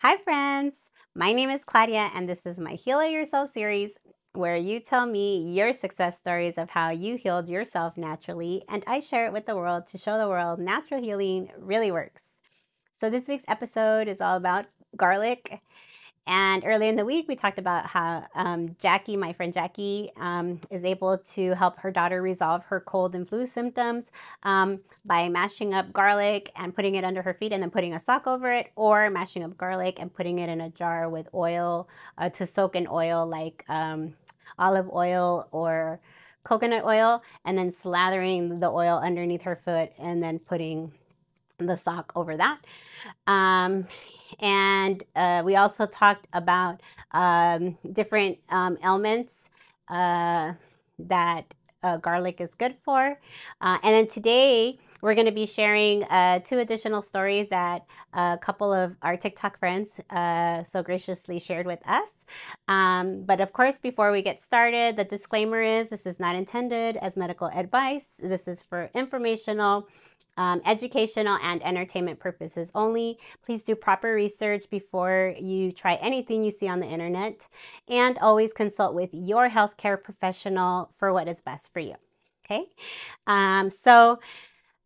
Hi, friends. My name is Claudia, and this is my Heal Yourself series where you tell me your success stories of how you healed yourself naturally, and I share it with the world to show the world natural healing really works. So, this week's episode is all about garlic and earlier in the week, we talked about how um, Jackie, my friend Jackie, um, is able to help her daughter resolve her cold and flu symptoms um, by mashing up garlic and putting it under her feet and then putting a sock over it, or mashing up garlic and putting it in a jar with oil uh, to soak in oil like um, olive oil or coconut oil, and then slathering the oil underneath her foot and then putting the sock over that. Um, and uh, we also talked about um, different um, ailments uh, that uh, garlic is good for. Uh, and then today, we're going to be sharing uh, two additional stories that a couple of our TikTok friends uh, so graciously shared with us. Um, but of course, before we get started, the disclaimer is this is not intended as medical advice. This is for informational um, educational and entertainment purposes only. Please do proper research before you try anything you see on the internet and always consult with your healthcare professional for what is best for you. Okay, um, so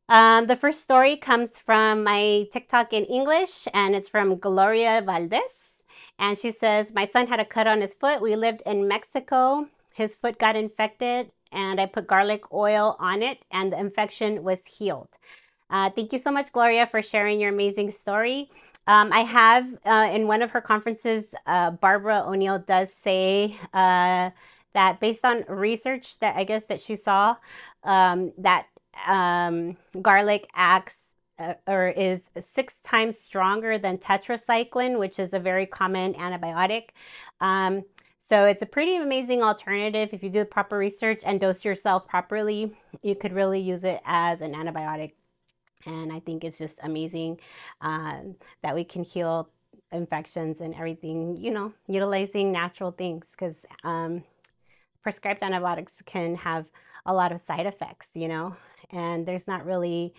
um, the first story comes from my TikTok in English and it's from Gloria Valdez. And she says, My son had a cut on his foot. We lived in Mexico. His foot got infected and I put garlic oil on it and the infection was healed. Uh, thank you so much, Gloria, for sharing your amazing story. Um, I have uh, in one of her conferences, uh, Barbara O'Neill does say uh, that based on research that I guess that she saw, um, that um, garlic acts uh, or is six times stronger than tetracycline, which is a very common antibiotic. Um, so it's a pretty amazing alternative. If you do the proper research and dose yourself properly, you could really use it as an antibiotic and I think it's just amazing uh, that we can heal infections and everything, you know, utilizing natural things because um, prescribed antibiotics can have a lot of side effects, you know, and there's not really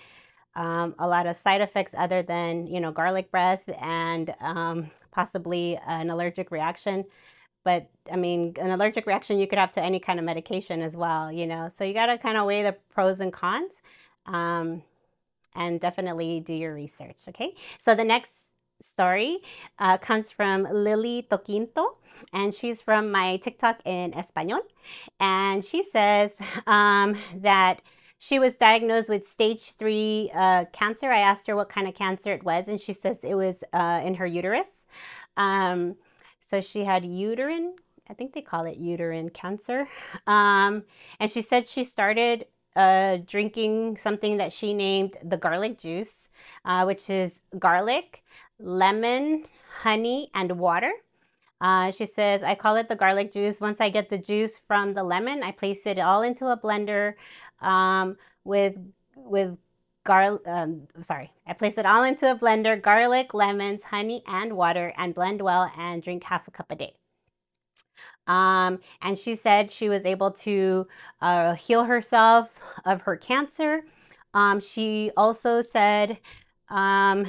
um, a lot of side effects other than, you know, garlic breath and um, possibly an allergic reaction. But I mean, an allergic reaction you could have to any kind of medication as well, you know, so you got to kind of weigh the pros and cons. Um, and definitely do your research, okay? So the next story uh, comes from Lily Toquinto, and she's from my TikTok in Espanol. And she says um, that she was diagnosed with stage three uh, cancer. I asked her what kind of cancer it was, and she says it was uh, in her uterus. Um, so she had uterine, I think they call it uterine cancer. Um, and she said she started uh, drinking something that she named the garlic juice, uh, which is garlic, lemon, honey, and water. Uh, she says, I call it the garlic juice. Once I get the juice from the lemon, I place it all into a blender um, with with garlic. Um, sorry, I place it all into a blender, garlic, lemons, honey, and water, and blend well and drink half a cup a day. Um, and she said she was able to uh, heal herself of her cancer. Um, she also said um,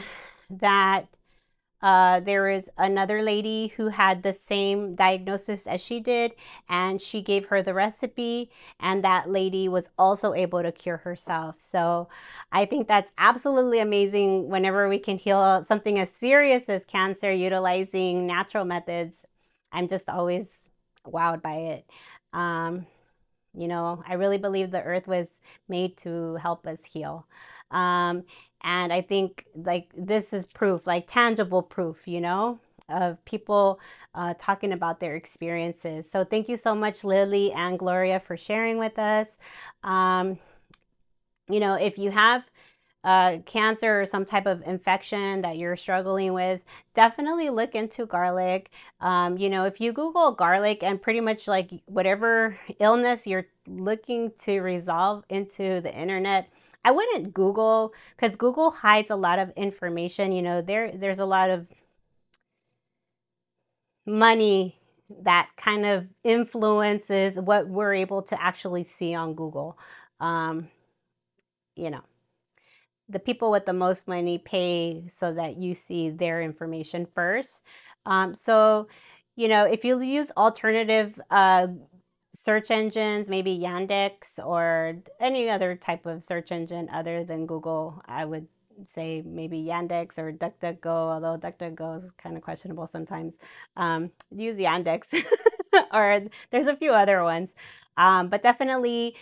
that uh, there is another lady who had the same diagnosis as she did, and she gave her the recipe, and that lady was also able to cure herself. So I think that's absolutely amazing whenever we can heal something as serious as cancer utilizing natural methods. I'm just always wowed by it. Um, you know, I really believe the earth was made to help us heal. Um, and I think like this is proof, like tangible proof, you know, of people uh, talking about their experiences. So thank you so much, Lily and Gloria, for sharing with us. Um, you know, if you have uh, cancer or some type of infection that you're struggling with, definitely look into garlic. Um, you know, if you Google garlic and pretty much like whatever illness you're looking to resolve into the internet, I wouldn't Google because Google hides a lot of information. You know, there there's a lot of money that kind of influences what we're able to actually see on Google. Um, you know the people with the most money pay so that you see their information first. Um, so, you know, if you use alternative uh, search engines, maybe Yandex or any other type of search engine other than Google, I would say maybe Yandex or DuckDuckGo, although DuckDuckGo is kind of questionable sometimes. Um, use Yandex, or there's a few other ones, um, but definitely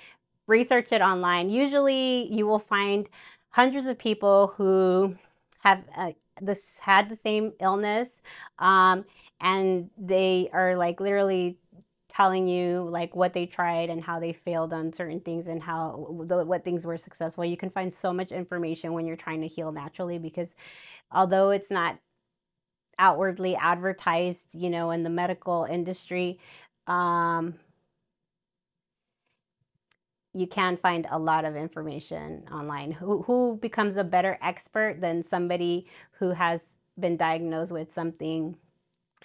research it online. Usually, you will find hundreds of people who have uh, this had the same illness, um, and they are like literally telling you like what they tried and how they failed on certain things and how what things were successful. You can find so much information when you're trying to heal naturally because although it's not outwardly advertised, you know, in the medical industry, um, you can find a lot of information online. Who, who becomes a better expert than somebody who has been diagnosed with something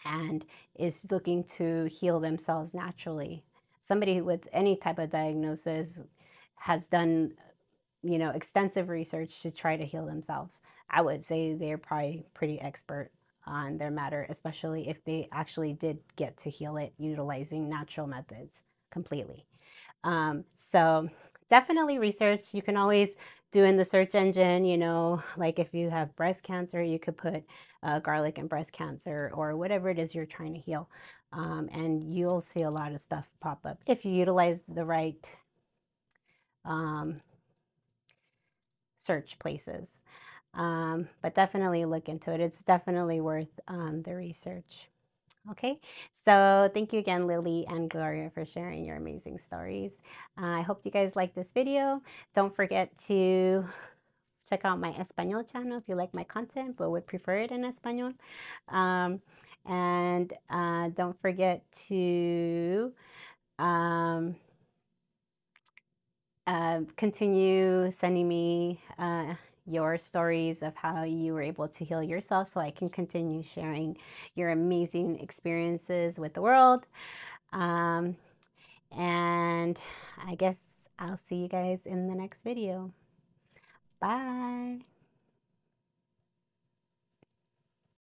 and is looking to heal themselves naturally. Somebody with any type of diagnosis has done, you know, extensive research to try to heal themselves. I would say they're probably pretty expert on their matter, especially if they actually did get to heal it utilizing natural methods completely. Um, so definitely research. You can always do in the search engine, you know, like if you have breast cancer, you could put uh, garlic and breast cancer or whatever it is you're trying to heal. Um, and you'll see a lot of stuff pop up if you utilize the right um, search places. Um, but definitely look into it. It's definitely worth um, the research. Okay, so thank you again, Lily and Gloria, for sharing your amazing stories. Uh, I hope you guys like this video. Don't forget to check out my Espanol channel if you like my content, but would prefer it in Espanol. Um, and uh, don't forget to um, uh, continue sending me uh, your stories of how you were able to heal yourself so I can continue sharing your amazing experiences with the world. Um, and I guess I'll see you guys in the next video. Bye.